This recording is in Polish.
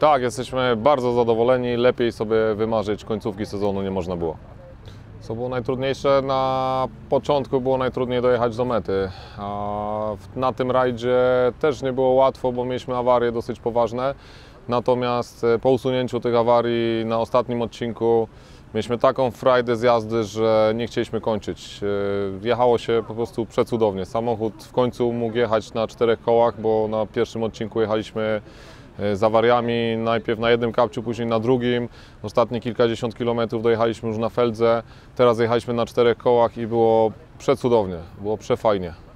Tak, jesteśmy bardzo zadowoleni. Lepiej sobie wymarzyć końcówki sezonu nie można było. Co było najtrudniejsze? Na początku było najtrudniej dojechać do mety. Na tym rajdzie też nie było łatwo, bo mieliśmy awarie dosyć poważne. Natomiast e, po usunięciu tych awarii na ostatnim odcinku mieliśmy taką frajdę z jazdy, że nie chcieliśmy kończyć. E, Jechało się po prostu przecudownie. Samochód w końcu mógł jechać na czterech kołach, bo na pierwszym odcinku jechaliśmy e, z awariami, najpierw na jednym kapciu, później na drugim. Ostatnie kilkadziesiąt kilometrów dojechaliśmy już na Feldze, teraz jechaliśmy na czterech kołach i było przecudownie, było przefajnie.